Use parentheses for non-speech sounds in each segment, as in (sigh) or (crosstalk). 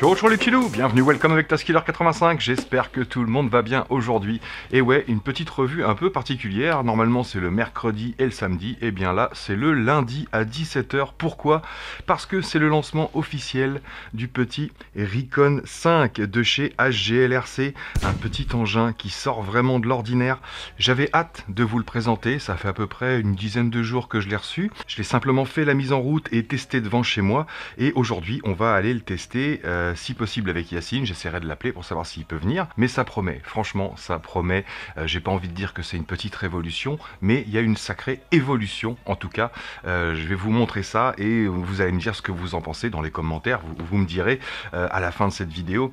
Ciao les petits loups, bienvenue, welcome avec Taskiller 85, j'espère que tout le monde va bien aujourd'hui. Et ouais, une petite revue un peu particulière, normalement c'est le mercredi et le samedi, et bien là c'est le lundi à 17h. Pourquoi? Parce que c'est le lancement officiel du petit Recon 5 de chez HGLRC, un petit engin qui sort vraiment de l'ordinaire. J'avais hâte de vous le présenter, ça fait à peu près une dizaine de jours que je l'ai reçu. Je l'ai simplement fait la mise en route et testé devant chez moi, et aujourd'hui on va aller le tester. Euh, euh, si possible avec Yacine. J'essaierai de l'appeler pour savoir s'il peut venir. Mais ça promet, franchement, ça promet. Euh, j'ai pas envie de dire que c'est une petite révolution, mais il y a une sacrée évolution en tout cas. Euh, je vais vous montrer ça et vous allez me dire ce que vous en pensez dans les commentaires. vous me direz à la fin de cette vidéo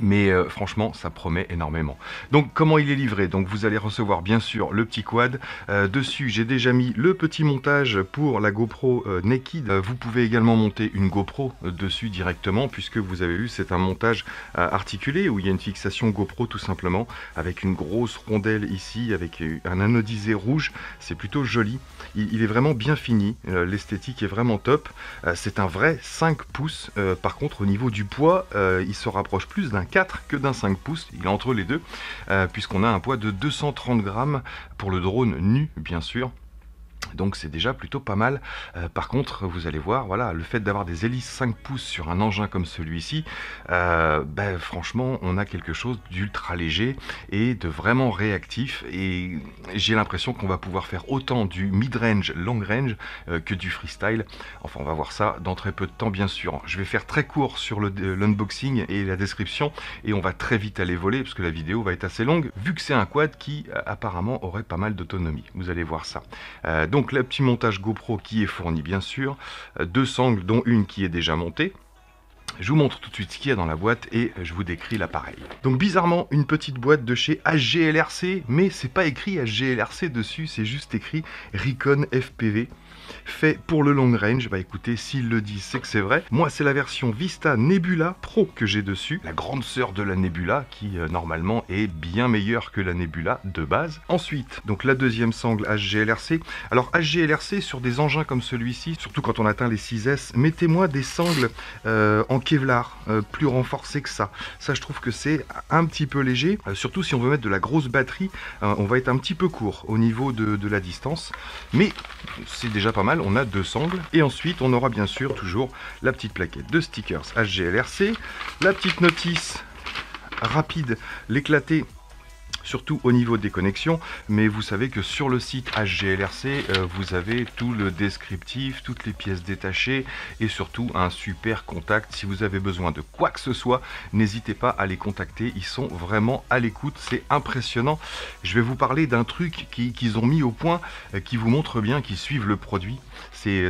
mais euh, franchement ça promet énormément. Donc comment il est livré? Donc vous allez recevoir bien sûr le petit quad. Euh, dessus j'ai déjà mis le petit montage pour la GoPro euh, Naked. vous pouvez également monter une GoPro dessus directement puisque vous avez vu c'est un montage articulé où il y a une fixation GoPro tout simplement avec une grosse rondelle ici avec un anodisé rouge. C'est plutôt joli. Il, est vraiment bien fini. L'esthétique est vraiment top. c'est un vrai 5 pouces. par contre au niveau du poids il se rapproche plus d'un 4 que d'un 5 pouces, il est entre les deux, euh, puisqu'on a un poids de 230 grammes pour le drone nu, bien sûr. Donc c'est déjà plutôt pas mal. Euh, par contre, vous allez voir, voilà, le fait d'avoir des hélices 5 pouces sur un engin comme celui-ci, euh, ben, franchement, on a quelque chose d'ultra léger et de vraiment réactif. Et j'ai l'impression qu'on va pouvoir faire autant du mid-range, long-range euh, que du freestyle. Enfin, on va voir ça dans très peu de temps, bien sûr. Je vais faire très court sur l'unboxing et la description et on va très vite aller voler parce que la vidéo va être assez longue vu que c'est un quad qui apparemment aurait pas mal d'autonomie. Vous allez voir ça. Le petit montage GoPro qui est fourni bien sûr, euh, deux sangles dont une qui est déjà montée. Je vous montre tout de suite ce qu'il y a dans la boîte et je vous décris l'appareil. Donc bizarrement, une petite boîte de chez HGLRC, mais c'est pas écrit HGLRC dessus, c'est juste écrit Recon FPV fait pour le long range. Bah écoutez, s'ils le disent, c'est que c'est vrai. Moi, c'est la version Vista Nebula Pro que j'ai dessus, la grande sœur de la Nebula, qui euh, normalement est bien meilleure que la Nebula de base. Ensuite, donc la deuxième sangle HGLRC. Alors HGLRC sur des engins comme celui-ci, surtout quand on atteint les 6S, mettez-moi des sangles euh, en Kevlar, euh, plus renforcées que ça. Ça, je trouve que c'est un petit peu léger, surtout si on veut mettre de la grosse batterie, on va être un petit peu court au niveau de, de la distance, mais c'est déjà pas mal, on a deux sangles. Et ensuite, on aura bien sûr toujours la petite plaquette de stickers HGLRC, la petite notice rapide, l'éclaté surtout au niveau des connexions, mais vous savez que sur le site HGLRC, euh, vous avez tout le descriptif, toutes les pièces détachées et surtout un super contact. Si vous avez besoin de quoi que ce soit, n'hésitez pas à les contacter, ils sont vraiment à l'écoute, c'est impressionnant. Je vais vous parler d'un truc qu'ils ont mis au point, euh, qui vous montre bien qu'ils suivent le produit.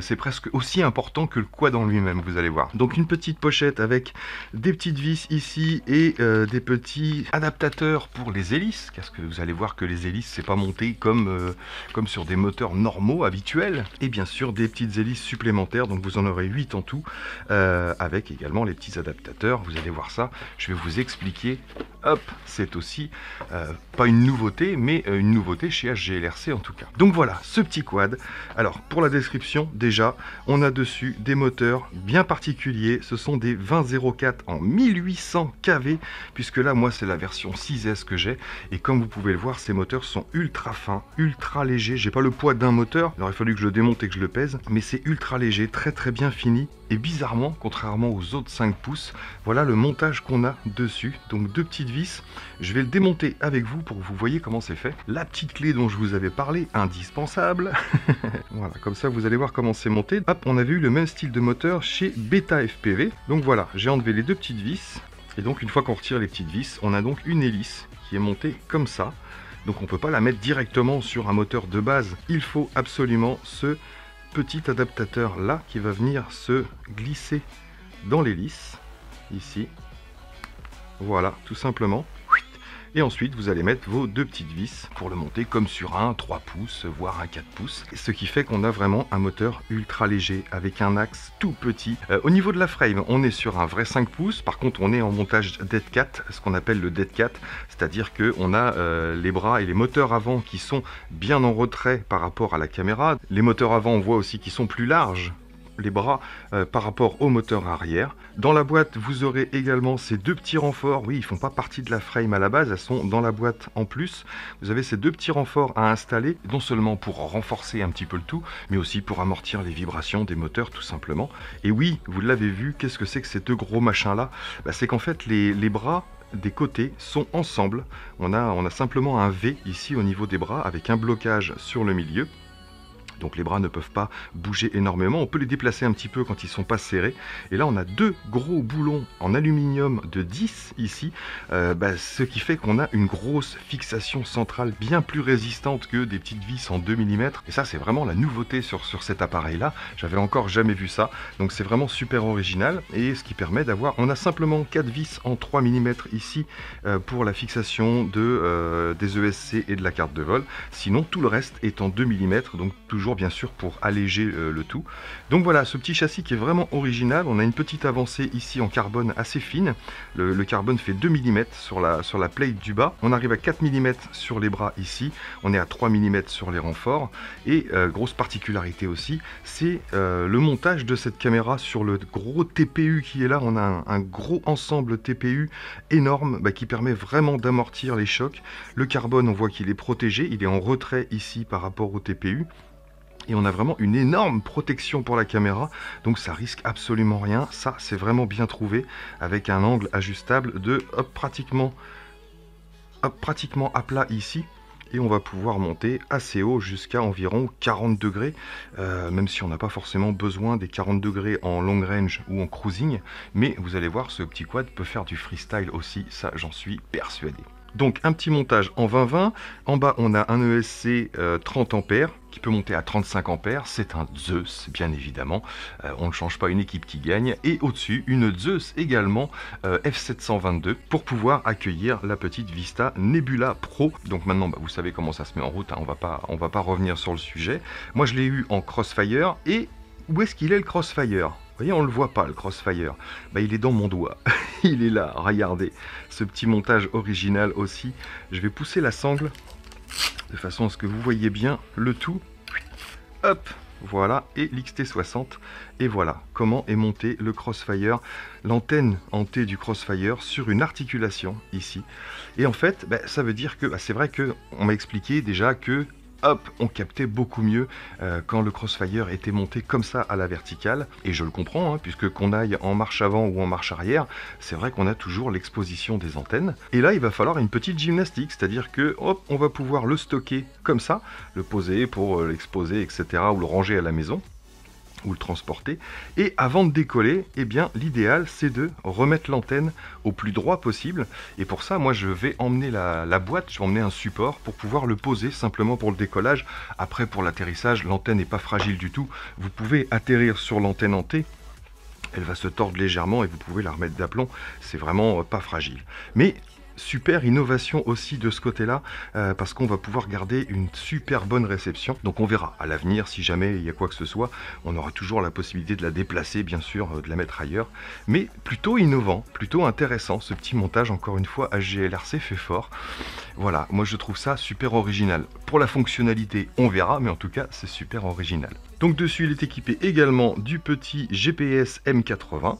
C'est presque aussi important que le quad en lui-même, vous allez voir. Donc une petite pochette avec des petites vis ici et euh, des petits adaptateurs pour les hélices parce que vous allez voir que les hélices c'est pas monté comme, euh, sur des moteurs normaux habituels. Et bien sûr des petites hélices supplémentaires. Donc vous en aurez 8 en tout euh, avec également les petits adaptateurs. Vous allez voir ça. Je vais vous expliquer c'est aussi euh, pas une nouveauté mais une nouveauté chez HGLRC en tout cas. Donc voilà ce petit quad. Alors pour la description déjà on a dessus des moteurs bien particuliers. Ce sont des 2004 en 1800 kV puisque là moi c'est la version 6S que j'ai. Et comme vous pouvez le voir, ces moteurs sont ultra fins, ultra légers. J'ai pas le poids d'un moteur, il aurait fallu que je le démonte et que je le pèse, mais c'est ultra léger, très très bien fini. Et bizarrement, contrairement aux autres 5 pouces, voilà le montage qu'on a dessus. Donc deux petites vis. Je vais le démonter avec vous pour que vous voyez comment c'est fait. La petite clé dont je vous avais parlé, indispensable. (laughs) voilà, comme ça vous allez voir comment c'est monté. Hop, on avait eu le même style de moteur chez Beta FPV. Donc voilà, j'ai enlevé les deux petites vis. Et donc une fois qu'on retire les petites vis, on a donc une hélice qui est montée comme ça. Donc on ne peut pas la mettre directement sur un moteur de base. Il faut absolument ce petit adaptateur là qui va venir se glisser dans l'hélice ici. Voilà, tout simplement. Et ensuite, vous allez mettre vos deux petites vis pour le monter comme sur un 3 pouces, voire un 4 pouces. Ce qui fait qu'on a vraiment un moteur ultra léger avec un axe tout petit. Euh, au niveau de la frame, on est sur un vrai 5 pouces. Par contre, on est en montage Dead Cat, ce qu'on appelle le Dead Cat. C'est-à-dire qu'on a euh, les bras et les moteurs avant qui sont bien en retrait par rapport à la caméra. Les moteurs avant, on voit aussi qu'ils sont plus larges les bras euh, par rapport au moteur arrière. Dans la boîte, vous aurez également ces deux petits renforts. Oui, ils font pas partie de la frame à la base, elles sont dans la boîte en plus. Vous avez ces deux petits renforts à installer, non seulement pour renforcer un petit peu le tout, mais aussi pour amortir les vibrations des moteurs tout simplement. Et oui, vous l'avez vu, qu'est-ce que c'est que ces deux gros machins-là? Bah, C'est qu'en fait, les, les bras des côtés sont ensemble. On a, on a simplement un V ici au niveau des bras avec un blocage sur le milieu donc les bras ne peuvent pas bouger énormément. On peut les déplacer un petit peu quand ils sont pas serrés. Et là, on a deux gros boulons en aluminium de 10 ici, euh, bah, ce qui fait qu'on a une grosse fixation centrale bien plus résistante que des petites vis en 2 mm. Et ça, c'est vraiment la nouveauté sur, cet appareil-là. J'avais encore jamais vu ça. Donc c'est vraiment super original. Et ce qui permet d'avoir... On a simplement 4 vis en 3 mm ici euh, pour la fixation de, euh, des ESC et de la carte de vol. Sinon, tout le reste est en 2 mm. Donc toujours bien sûr pour alléger euh, le tout. Donc voilà, ce petit châssis qui est vraiment original. On a une petite avancée ici en carbone assez fine. Le, carbone fait 2 mm sur la, sur la plate du bas. On arrive à 4 mm sur les bras ici. On est à 3 mm sur les renforts. Et euh, grosse particularité aussi, c'est euh, le montage de cette caméra sur le gros TPU qui est là. On a un, gros ensemble TPU énorme bah, qui permet vraiment d'amortir les chocs. Le carbone, on voit qu'il est protégé. Il est en retrait ici par rapport au TPU et on a vraiment une énorme protection pour la caméra. Donc ça risque absolument rien. Ça c'est vraiment bien trouvé avec un angle ajustable de pratiquement pratiquement à plat ici. Et on va pouvoir monter assez haut jusqu'à environ 40 degrés euh, même si on n'a pas forcément besoin des 40 degrés en long range ou en cruising. Mais vous allez voir ce petit quad peut faire du freestyle aussi. Ça j'en suis persuadé donc un petit montage en 20-20. En bas, on a un ESC 30 ampères qui peut monter à 35 ampères. C'est un Zeus, bien évidemment. Euh, on ne change pas une équipe qui gagne. Et au-dessus, une Zeus également euh, F722 pour pouvoir accueillir la petite Vista Nebula Pro. Donc maintenant, bah, vous savez comment ça se met en route. Hein. On on va pas revenir sur le sujet. Moi, je l'ai eu en Crossfire. Et où est-ce qu'il est le Crossfire? Voyez, on ne le voit pas, le Crossfire. Bah, il est dans mon doigt. (laughs) il est là, regardez. Ce petit montage original aussi. Je vais pousser la sangle de façon à ce que vous voyez bien le tout. Hop, voilà, et l'XT60. Et voilà comment est monté le Crossfire, l'antenne en du Crossfire sur une articulation ici. Et en fait, bah, ça veut dire que bah, c'est vrai qu'on m'a expliqué déjà que hop, on captait beaucoup mieux euh, quand le Crossfire était monté comme ça à la verticale. Et je le comprends, hein, puisque qu'on aille en marche avant ou en marche arrière, c'est vrai qu'on a toujours l'exposition des antennes. Et là, il va falloir une petite gymnastique, c'est-à-dire que hop, on va pouvoir le stocker comme ça, le poser pour euh, l'exposer, etc., ou le ranger à la maison ou le transporter. Et avant de décoller, eh bien l'idéal c'est de remettre l'antenne au plus droit possible. Et pour ça, moi je vais emmener la, boîte, je vais emmener un support pour pouvoir le poser simplement pour le décollage. Après pour l'atterrissage, l'antenne n'est pas fragile du tout. Vous pouvez atterrir sur l'antenne en T. Elle va se tordre légèrement et vous pouvez la remettre d'aplomb. C'est vraiment pas fragile. Mais super innovation aussi de ce côté-là, euh, parce qu'on va pouvoir garder une super bonne réception. Donc on verra à l'avenir, si jamais il y a quoi que ce soit, on aura toujours la possibilité de la déplacer, bien sûr, euh, de la mettre ailleurs. Mais plutôt innovant, plutôt intéressant, ce petit montage, encore une fois, HGLRC fait fort. Voilà, moi je trouve ça super original. Pour la fonctionnalité, on verra, mais en tout cas, c'est super original. Donc dessus, il est équipé également du petit GPS M80,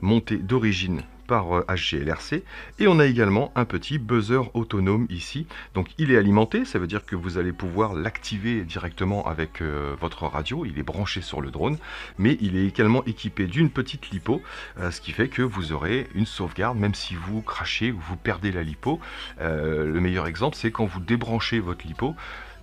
monté d'origine par HGLRC euh, et on a également un petit buzzer autonome ici. Donc il est alimenté. Ça veut dire que vous allez pouvoir l'activer directement avec euh, votre radio. Il est branché sur le drone. Mais il est également équipé d'une petite lipo euh, ce qui fait que vous aurez une sauvegarde. Même si vous crachez ou vous perdez la lipo le meilleur exemple c'est quand vous débranchez votre lipo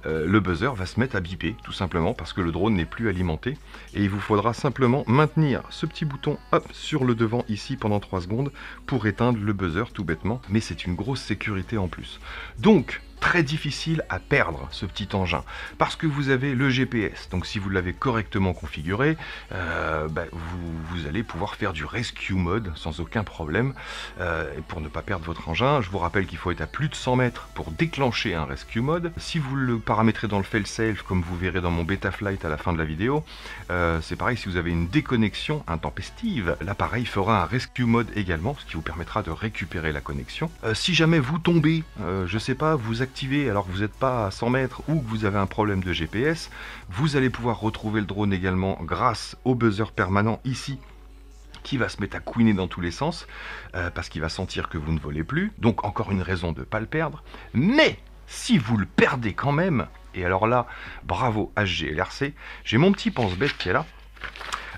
euh, le buzzer va se mettre à biper, tout simplement parce que le drone n'est plus alimenté. Et il vous faudra simplement maintenir ce petit bouton hop, sur le devant ici pendant 3 secondes pour éteindre le buzzer tout bêtement. Mais c'est une grosse sécurité en plus. Donc, très difficile à perdre ce petit engin. Parce que vous avez le GPS donc si vous l'avez correctement configuré euh, bah, vous, allez pouvoir faire du rescue mode sans aucun problème euh, pour ne pas perdre votre engin je vous rappelle qu'il faut être à plus de 100 mètres pour déclencher un rescue mode. Si vous le paramétrez dans le fail-safe comme vous verrez dans mon beta flight à la fin de la vidéo euh, c'est pareil si vous avez une déconnexion intempestive l'appareil fera un rescue mode également ce qui vous permettra de récupérer la connexion. Si jamais vous tombez je sais pas vous alors que vous n'êtes pas à 100 mètres ou que vous avez un problème de GPS, vous allez pouvoir retrouver le drone également grâce au buzzer permanent ici qui va se mettre à couiner dans tous les sens euh, parce qu'il va sentir que vous ne volez plus. Donc encore une raison de ne pas le perdre. Mais si vous le perdez quand même, et alors là, bravo HGLRC, j'ai mon petit pense-bête qui est là.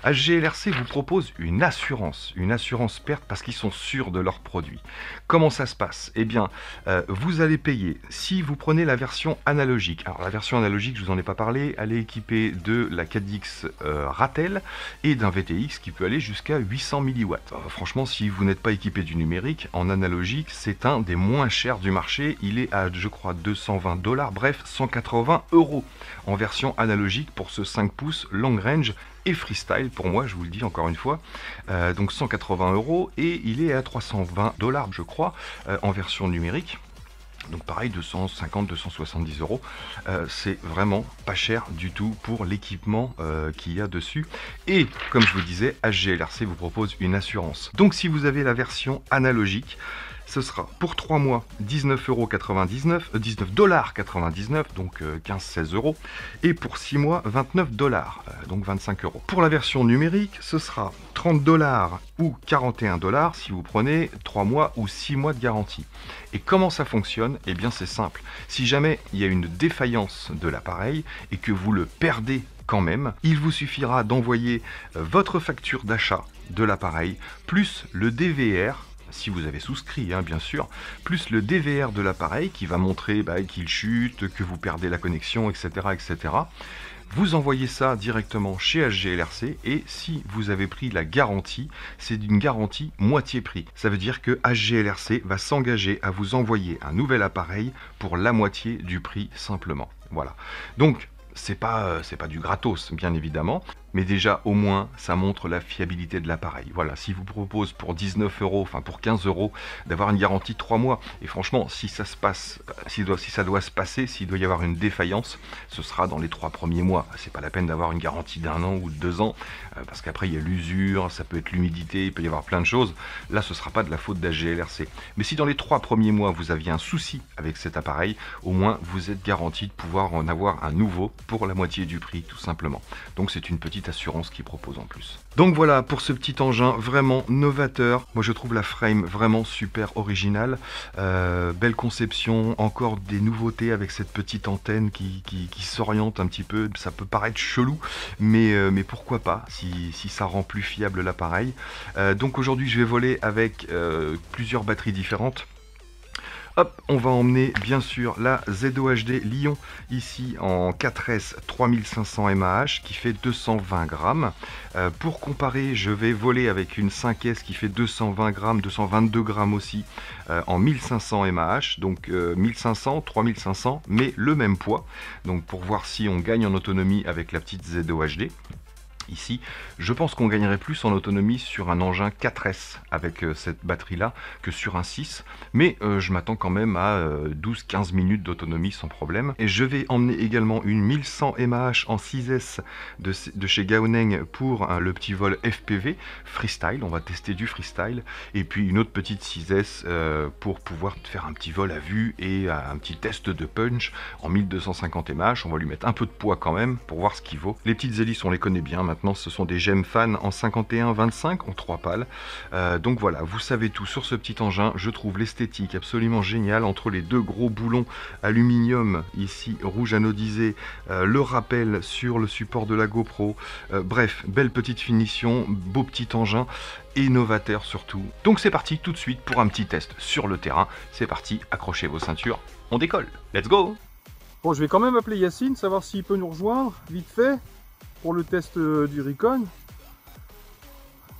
HGLRC vous propose une assurance, une assurance perte parce qu'ils sont sûrs de leurs produits. Comment ça se passe? Eh bien, euh, vous allez payer si vous prenez la version analogique. Alors la version analogique, je vous en ai pas parlé, elle est équipée de la 4DX euh, Ratel et d'un VTX qui peut aller jusqu'à 800 mW. Euh, franchement, si vous n'êtes pas équipé du numérique, en analogique, c'est un des moins chers du marché. Il est à, je crois, 220 dollars, bref, 180 euros en version analogique pour ce 5 pouces long range et freestyle pour moi, je vous le dis encore une fois. Euh, donc 180 euros et il est à 320 dollars, je crois, euh, en version numérique. Donc pareil, 250-270 euros. Euh, c'est vraiment pas cher du tout pour l'équipement qu'il y a dessus. Et comme je vous disais, HGLRC vous propose une assurance. Donc si vous avez la version analogique, ce sera pour 3 mois 19,99€, 19 dollars 99, donc 15-16 euh, euros, et pour 6 mois 29 dollars, euh, donc 25 euros. Pour la version numérique, ce sera 30 dollars ou 41 dollars si vous prenez 3 mois ou 6 mois de garantie. Et comment ça fonctionne? Eh bien c'est simple. Si jamais il y a une défaillance de l'appareil et que vous le perdez quand même, il vous suffira d'envoyer euh, votre facture d'achat de l'appareil plus le DVR si vous avez souscrit, hein, bien sûr, plus le DVR de l'appareil qui va montrer bah, qu'il chute, que vous perdez la connexion, etc., etc. Vous envoyez ça directement chez HGLRC et si vous avez pris la garantie, c'est d'une garantie moitié prix. Ça veut dire que HGLRC va s'engager à vous envoyer un nouvel appareil pour la moitié du prix simplement. Voilà. Donc, c'est pas, euh, pas du gratos, bien évidemment mais déjà au moins ça montre la fiabilité de l'appareil. Voilà, si vous propose pour 19 euros, enfin pour 15 euros, d'avoir une garantie de 3 mois, et franchement, si ça se passe, si, doit, ça doit se passer, s'il doit y avoir une défaillance, ce sera dans les 3 premiers mois. C'est pas la peine d'avoir une garantie d'un an ou de deux ans, euh, parce qu'après il y a l'usure, ça peut être l'humidité, il peut y avoir plein de choses. Là, ce sera pas de la faute d'HGLRC. Mais si dans les 3 premiers mois vous aviez un souci avec cet appareil, au moins vous êtes garanti de pouvoir en avoir un nouveau pour la moitié du prix, tout simplement. Donc c'est une petite assurance qui propose en plus. Donc voilà pour ce petit engin vraiment novateur. Moi je trouve la frame vraiment super originale. Euh, belle conception, encore des nouveautés avec cette petite antenne qui, s'oriente un petit peu. Ça peut paraître chelou, mais, euh, mais pourquoi pas si, ça rend plus fiable l'appareil. Euh, donc aujourd'hui je vais voler avec plusieurs batteries différentes. Hop, on va emmener bien sûr la ZOHD Lyon ici en 4S 3500 mAh qui fait 220 grammes. Euh, pour comparer, je vais voler avec une 5S qui fait 220 grammes, 222 grammes aussi euh, en 1500 mAh, donc 1500, euh, 3500, mais le même poids. Donc pour voir si on gagne en autonomie avec la petite ZOHD ici. Je pense qu'on gagnerait plus en autonomie sur un engin 4S avec euh, cette batterie-là que sur un 6. Mais euh, je m'attends quand même à 12-15 euh, minutes d'autonomie sans problème. Et je vais emmener également une 1100 mAh en 6S de, chez Gaoneng pour le petit vol FPV freestyle. On va tester du freestyle. Et puis une autre petite 6S pour pouvoir faire un petit vol à vue et un petit test de punch en 1250 mAh. On va lui mettre un peu de poids quand même pour voir ce qu'il vaut. Les petites hélices, on les connaît bien maintenant Maintenant, ce sont des gemmes fan en 51-25 en 3 pales. Euh, donc voilà, vous savez tout sur ce petit engin. Je trouve l'esthétique absolument géniale entre les deux gros boulons aluminium ici rouge anodisé, euh, le rappel sur le support de la GoPro. Euh, bref, belle petite finition, beau petit engin innovateur surtout. Donc c'est parti tout de suite pour un petit test sur le terrain. C'est parti, accrochez vos ceintures, on décolle. Let's go Bon, je vais quand même appeler Yacine, savoir s'il peut nous rejoindre, vite fait pour le test euh, du Recon.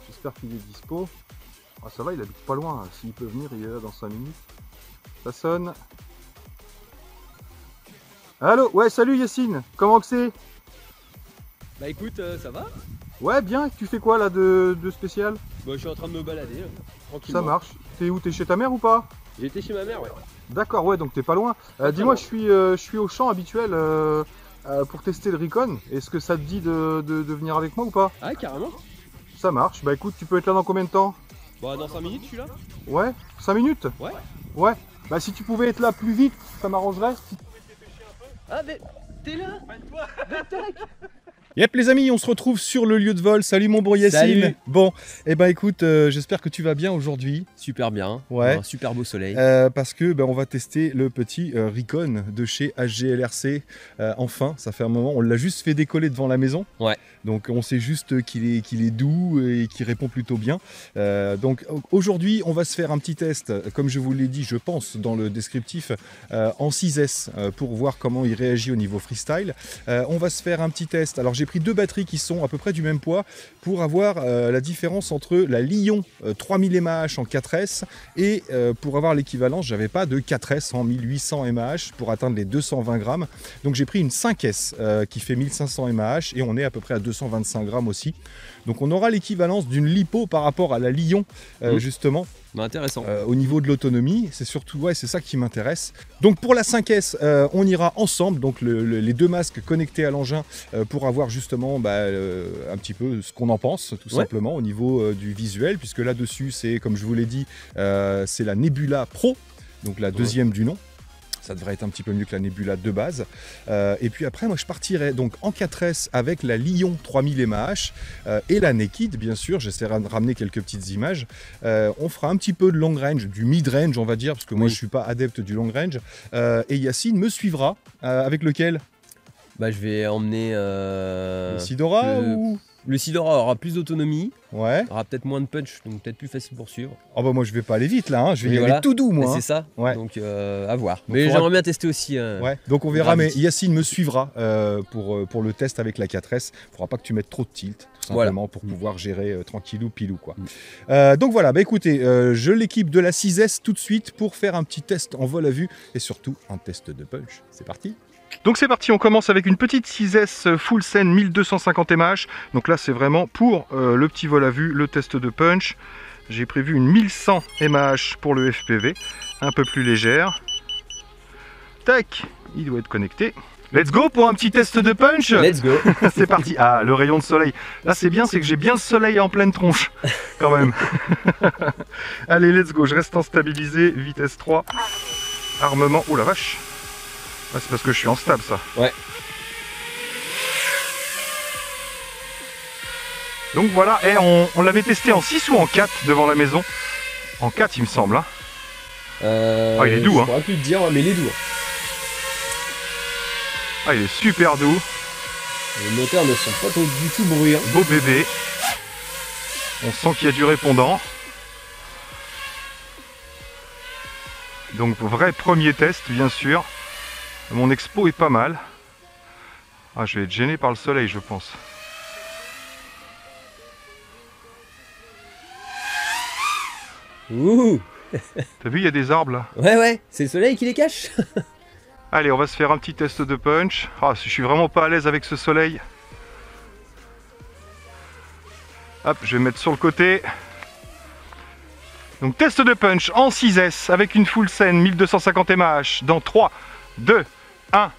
J'espère qu'il est dispo. Ah ça va, il habite pas loin. S'il peut venir, il est là dans 5 minutes. Ça sonne. Allô Ouais, salut Yacine. Comment que c'est? Bah écoute, euh, ça va Ouais, bien. Tu fais quoi là de, spécial? Bah je suis en train de me balader, euh, tranquillement. Ça marche. T'es où? T'es chez ta mère ou pas? J'étais chez ma mère, ouais. D'accord, ouais, donc t'es pas loin. Dis-moi, je suis, je suis au champ habituel. Euh, pour tester le Recon. Est-ce que ça te dit de, venir avec moi ou pas? Ah, carrément. Ça marche. Bah écoute, tu peux être là dans combien de temps? Bah, dans 5 minutes, je suis là. Ouais 5 minutes? Ouais. Ouais. Bah si tu pouvais être là plus vite, ça m'arrangerait. Ah, mais t'es là? Mais tac Yep les amis, on se retrouve sur le lieu de vol. Salut mon Yacine. Salut. Bon, eh ben écoute, euh, j'espère que tu vas bien aujourd'hui. Super bien. Ouais. Un super beau soleil. Euh, parce que ben, on va tester le petit euh, Recon de chez HGLRC. Enfin, ça fait un moment, on l'a juste fait décoller devant la maison. Ouais. Donc on sait juste qu'il est, qu'il est doux et qu'il répond plutôt bien. Donc au- aujourd'hui, on va se faire un petit test, comme je vous l'ai dit, je pense, dans le descriptif, en 6S euh, pour voir comment il réagit au niveau freestyle. On va se faire un petit test. Alors j'ai pris deux batteries qui sont à peu près du même poids pour avoir euh, la différence entre la euh, 3000 mAh en 4S et euh, pour avoir l'équivalence, j'avais pas de 4S en 1800 mAh pour atteindre les 220 grammes. Donc j'ai pris une 5S euh, qui fait 1500 mAh et on est à peu près à 225 grammes aussi. Donc on aura l'équivalence d'une lipo par rapport à la Lion euh, Mhm. justement Bah, intéressant. euh, au niveau de l'autonomie. C'est surtout ouais, c'est ça qui m'intéresse. Donc pour la 5S, euh, on ira ensemble, donc le- le- les deux masques connectés à l'engin pour avoir justement bah, un petit peu ce qu'on en pense, tout Ouais. simplement au niveau du visuel, puisque là-dessus c'est comme je vous l'ai dit, c'est la Nebula Pro, donc la deuxième du nom. Ça devrait être un petit peu mieux que la Nebula de base. Euh, et puis après, moi, je partirai donc en 4S avec la Lion 3000 mAh euh, et la Naked, bien sûr. J'essaierai de ramener quelques petites images. Euh, on fera un petit peu de long range, du mid range, on va dire, parce que moi, Oui. je suis pas adepte du long range. Euh, et Yacine me suivra avec lequel? Bah, je vais emmener. euh, Le Sidora le- ou Le Sidora aura plus d'autonomie, Ouais. aura peut-être moins de punch, donc peut-être plus facile pour suivre. Oh bah moi, je vais pas aller vite là. hein. Je vais y aller tout doux, moi. hein. c'est ça. Ouais. Donc euh, à voir. Mais j'aimerais bien tester aussi. euh, Ouais, donc on verra, mais. Yacine me suivra euh, pour, euh, pour le test avec la 4S. Il faudra pas que tu mettes trop de tilt, tout Voilà. simplement, pour pouvoir gérer tranquillou pilou. Quoi. Mm. Donc voilà, bah écoutez, je l'équipe de la 6S tout de suite pour faire un petit test en vol à vue et surtout un test de punch. C'est parti Donc c'est parti, on commence avec une petite 6S full scène 1250 mAh. Donc là c'est vraiment pour euh, le petit vol à vue, le test de punch. J'ai prévu une 1100 mAh pour le FPV, un peu plus légère. Tac, il doit être connecté. Let's go pour un petit test de punch Let's go. (laughs) C'est parti Ah, le rayon de soleil. Là c'est bien, c'est que j'ai bien le soleil en pleine tronche, quand même. (laughs) Allez, let's go, je reste en stabilisé, vitesse 3. Armement, oh la vache Ah, C'est parce que je suis en stable ça. Ouais. Donc voilà, et on, on l'avait testé en 6 ou en 4 devant la maison En 4 il me semble. hein. Euh, Ah, il est doux, Je hein. pourrais plus te dire, mais il est doux. Ah, il est super doux, Les moteurs ne sont pas du tout bruyants. beau bébé. On sent qu'il y a du répondant. Donc vrai premier test bien sûr. Mon expo est pas mal. Ah je vais être gêné par le soleil je pense. Ouh. (laughs) T'as vu il y a des arbres là? Ouais, ouais, c'est le soleil qui les cache. (laughs) Allez on va se faire un petit test de punch. Ah je suis vraiment pas à l'aise avec ce soleil. Hop je vais me mettre sur le côté. Donc test de punch en 6S avec une full scène 1250 mAh dans 3, 2, 1.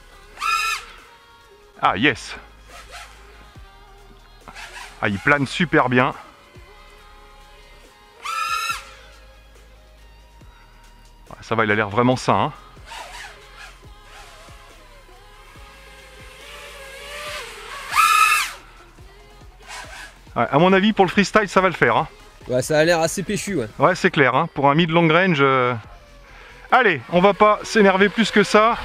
Ah yes Ah il plane super bien. Ah, Ça va il a l'air vraiment sain. hein. Ouais, à mon avis pour le freestyle ça va le faire. hein. Ouais, ça a l'air assez péchu, ouais. Ouais, c'est clair, hein, pour un mid long range. euh, Allez, on va pas s'énerver plus que ça.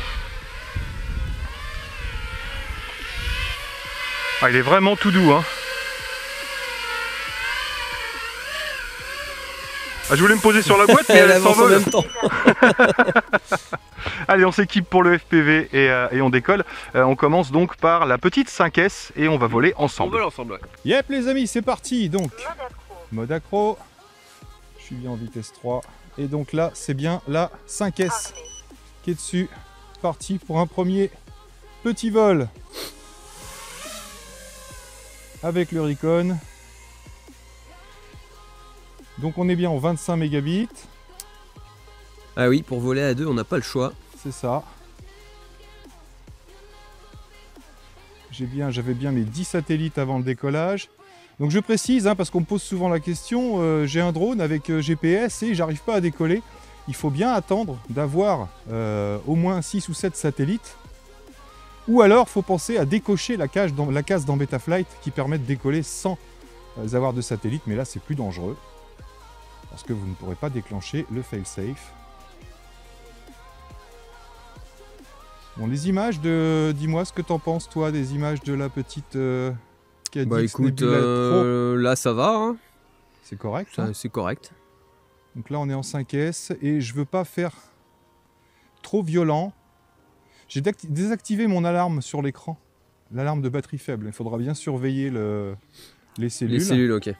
Ah, il est vraiment tout doux. Hein. Ah, je voulais me poser sur la boîte, mais (laughs) Elle elle s'envole. même temps. (laughs) Allez, on s'équipe pour le FPV et, euh, et on décolle. Euh, on commence donc par la petite 5S et on va voler ensemble. ensemble, ouais. Yep les amis, c'est parti donc Mode accro. Je suis bien en vitesse 3. Et donc là, c'est bien la 5S qui est dessus. Parti pour un premier petit vol. Avec le Recon. Donc on est bien en 25 mégabits. Ah oui, pour voler à deux, on n'a pas le choix. C'est ça. J'ai bien, j'avais bien mes 10 satellites avant le décollage. Donc je précise, hein, parce qu'on me pose souvent la question, euh, j'ai un drone avec euh, GPS et j'arrive pas à décoller. il faut bien attendre d'avoir euh, au moins 6 ou 7 satellites. Ou alors, faut penser à décocher la, cage dans, la case dans Betaflight qui permet de décoller sans euh, avoir de satellite. Mais là, c'est plus dangereux. Parce que vous ne pourrez pas déclencher le failsafe. Bon, les images de. Dis-moi ce que t'en penses, toi, des images de la petite. Euh, Bah écoute, euh, là ça va, hein. C'est correct. Hein c'est correct. Donc là, on est en 5S et je veux pas faire trop violent. J'ai désactivé mon alarme sur l'écran, l'alarme de batterie faible. Il faudra bien surveiller le- les cellules. Les cellules, ok.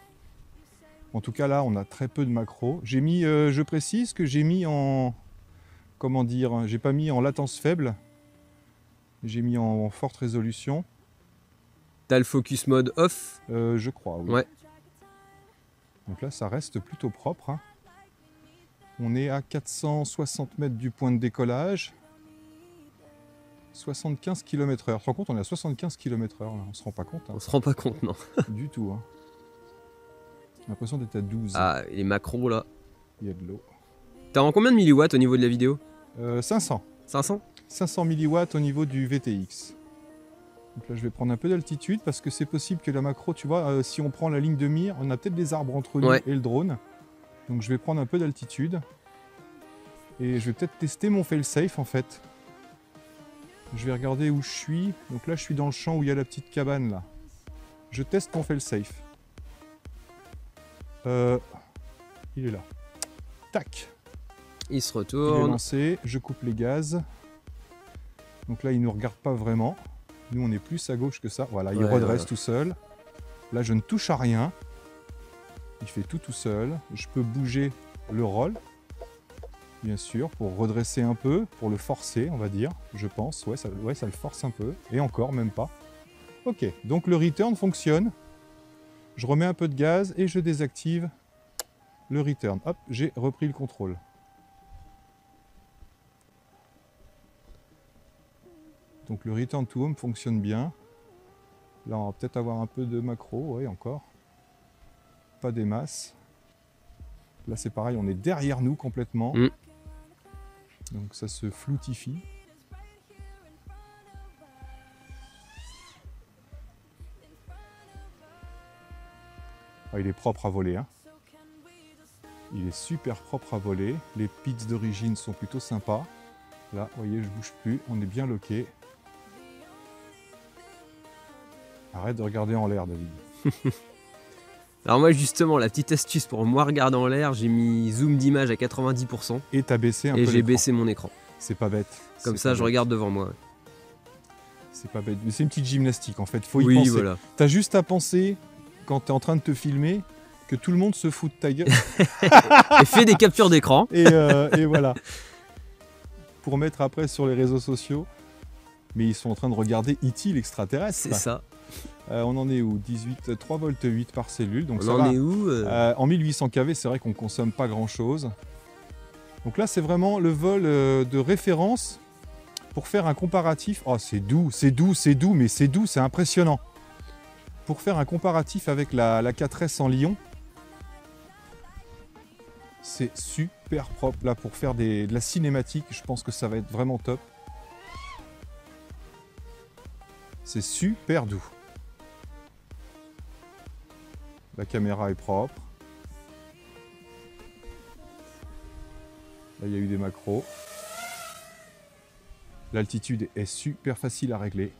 En tout cas, là, on a très peu de macros. J'ai mis, euh, je précise que j'ai mis en, comment dire, j'ai pas mis en latence faible. J'ai mis en forte résolution, T'as le focus mode off? euh, je crois. oui. Ouais. Donc là, ça reste plutôt propre. hein. On est à 460 mètres du point de décollage. 75 km/h. Tu te rends compte, on est à 75 km/h. là. On se rend pas compte hein, On se rend pas compte, non. du tout. hein. J'ai l'impression d'être à 12. Ah, les macros là. Il y a de l'eau. T'as en combien de milliwatts au niveau de la vidéo? Euh, 500. 500 500 milliwatts au niveau du VTX. Donc là, je vais prendre un peu d'altitude parce que c'est possible que la macro, tu vois, euh, si on prend la ligne de mire, on a peut-être des arbres entre nous Ouais. et le drone. Donc je vais prendre un peu d'altitude. Et je vais peut-être tester mon failsafe en fait. Je vais regarder où je suis. Donc là, je suis dans le champ où il y a la petite cabane là. Je teste mon failsafe. Euh, il est là. Tac. Il se Il est retourne. lancé, je coupe les gaz. Donc là, il ne nous regarde pas vraiment. Nous, on est plus à gauche que ça. Voilà, il redresse tout seul. Là, je ne touche à rien. Il fait tout tout seul. Je peux bouger le roll, bien sûr, pour redresser un peu, pour le forcer, on va dire, je pense. Ouais, ça, ouais, ça le force un peu. Et encore, même pas. Ok, donc le return fonctionne. Je remets un peu de gaz et je désactive le return. Hop, j'ai repris le contrôle. Donc le return to home fonctionne bien. Là, on va peut-être avoir un peu de macro, oui, encore. Pas des masses. Là, c'est pareil, on est derrière nous complètement. Mm. Donc ça se floutifie. Ah, il est propre à voler. hein. Il est super propre à voler. Les pits d'origine sont plutôt sympas. Là, vous voyez, je bouge plus. On est bien loqué. Arrête de regarder en l'air, David. (laughs) Alors moi justement, la petite astuce pour moi regarder en l'air, j'ai mis zoom d'image à 90% Et t'as baissé un et peu j'ai l'écran. baissé mon écran. C'est pas bête. Comme ça, je bête. regarde devant moi. C'est pas bête. Mais c'est une petite gymnastique en fait. Faut y oui, penser. voilà. T'as juste à penser quand t'es en train de te filmer que tout le monde se fout de ta gueule. (laughs) Et fais des captures d'écran. et, euh, et voilà. Pour mettre après sur les réseaux sociaux. Mais ils sont en train de regarder E.T. l'extraterrestre. C'est ça. Euh, on en est où? 18, 3 volts 8 par cellule. Donc On ça en va. est où euh? Euh, en 1800 kV, c'est vrai qu'on consomme pas grand chose. Donc là, c'est vraiment le vol euh, de référence pour faire un comparatif. Oh, c'est doux, c'est doux, c'est doux, mais c'est doux, c'est impressionnant. Pour faire un comparatif avec la, la 4S en Lyon, c'est super propre. Là, pour faire des- de la cinématique, je pense que ça va être vraiment top. C'est super doux. La caméra est propre. Là, il y a eu des macros. L'altitude est super facile à régler.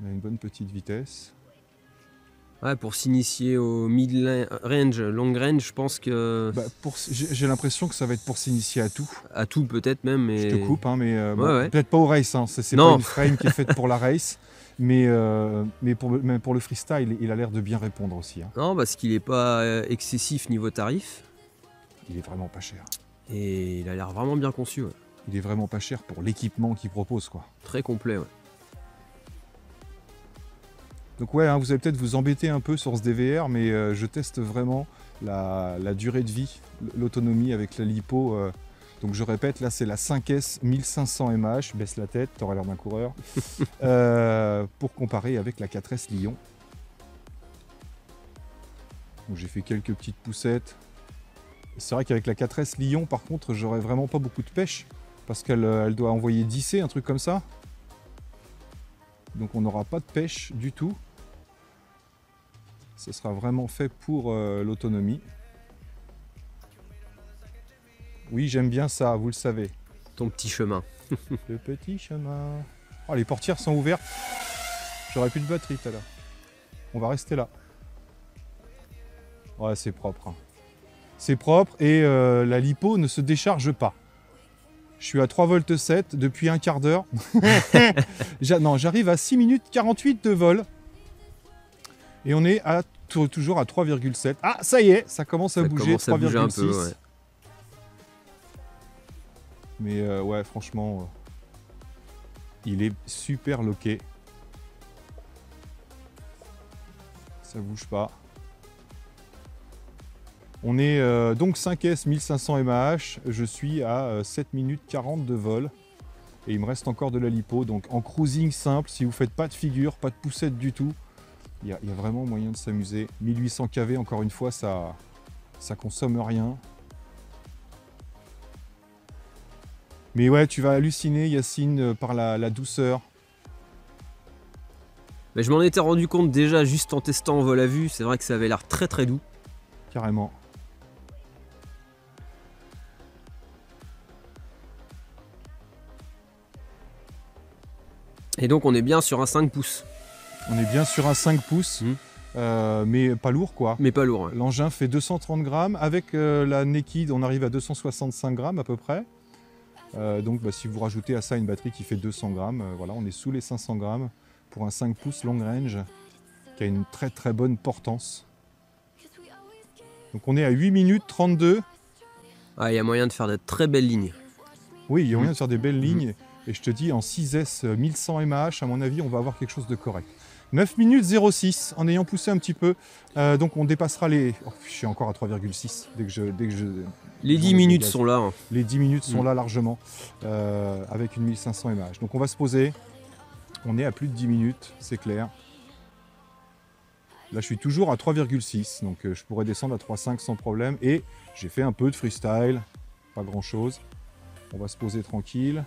On a une bonne petite vitesse. Ouais, pour s'initier au mid-range, long range, je pense que Bah, J'ai l'impression que ça va être pour s'initier à tout. à tout peut-être même, mais Je te coupe, hein, mais euh, bon, Ouais, ouais. peut-être pas au race. Hein. C'est pas une frame qui est faite pour la race. (laughs) Mais, euh, mais, pour, mais pour le freestyle, il a l'air de bien répondre aussi. hein. non, parce qu'il est pas euh, excessif niveau tarif Il est vraiment pas cher. et il a l'air vraiment bien conçu, ouais. Il est vraiment pas cher pour l'équipement qu'il propose. quoi. très complet. Ouais. Donc ouais, hein, vous allez peut-être vous embêter un peu sur ce DVR, mais euh, je teste vraiment la, la durée de vie, l'autonomie avec la lipo. euh. donc je répète, là c'est la 5S 1500 mAh, baisse la tête, t'auras l'air d'un coureur, (laughs) euh, pour comparer avec la 4S Lyon. Donc j'ai fait quelques petites poussettes. C'est vrai qu'avec la 4S Lyon, par contre, j'aurais vraiment pas beaucoup de pêche. Parce qu'elle elle doit envoyer 10 C, un truc comme ça. Donc on n'aura pas de pêche du tout. Ce sera vraiment fait pour euh, l'autonomie. Oui, j'aime bien ça, vous le savez. Ton petit chemin. (laughs) Le petit chemin. Oh, les portières sont ouvertes. J'aurais plus de batterie tout à l'heure. On va rester là. Ouais, c'est propre. hein. C'est propre et euh, la lipo ne se décharge pas. Je suis à 3 volts 7 depuis un quart d'heure. (laughs) Non, j'arrive à 6 minutes 48 de vol. Et on est à, tou- toujours à 3,7. Ah, ça y est, ça commence à Ça bouger. commence à bouger un peu, 3,6. ouais. Mais euh, ouais, franchement, euh, il est super loqué. Ça bouge pas. On est euh, donc 5S 1500 mAh. Je suis à euh, 7 minutes 40 de vol. Et il me reste encore de la lipo. Donc en cruising simple, si vous faites pas de figure, pas de poussette du tout, il y, a- il y a vraiment moyen de s'amuser. 1800 kV, encore une fois, ça, ça consomme rien. Mais ouais, tu vas halluciner, Yacine, euh, par la, la douceur. Mais je m'en étais rendu compte déjà juste en testant en vol à vue. C'est vrai que ça avait l'air très très doux. Carrément. Et donc on est bien sur un 5 pouces. On est bien sur un 5 pouces, Mhm. euh, mais pas lourd quoi. Mais pas lourd. L'engin fait 230 grammes. Avec euh, la Naked, on arrive à 265 grammes à peu près. Euh, donc bah, si vous rajoutez à ça une batterie qui fait 200 grammes, voilà, on est sous les 500 grammes pour un 5 pouces long range qui a une très très bonne portance. Donc on est à 8 minutes 32. Ah, il y a moyen de faire de très belles lignes. Oui, il y a moyen Mhm. de faire des belles Mhm. lignes. Et je te dis, en 6S euh, 1100 mAh, à mon avis, on va avoir quelque chose de correct. 9 minutes 06 en ayant poussé un petit peu. Euh, donc on dépassera les. oh, je suis encore à 3,6 dès que je. Dès que je... Les J'en 10 ai minutes sont là. hein. Les 10 minutes sont là largement euh, avec une 1500 mAh. Donc on va se poser. On est à plus de 10 minutes, c'est clair. Là je suis toujours à 3,6, donc euh, je pourrais descendre à 3,5 sans problème. Et j'ai fait un peu de freestyle, pas grand chose. On va se poser tranquille.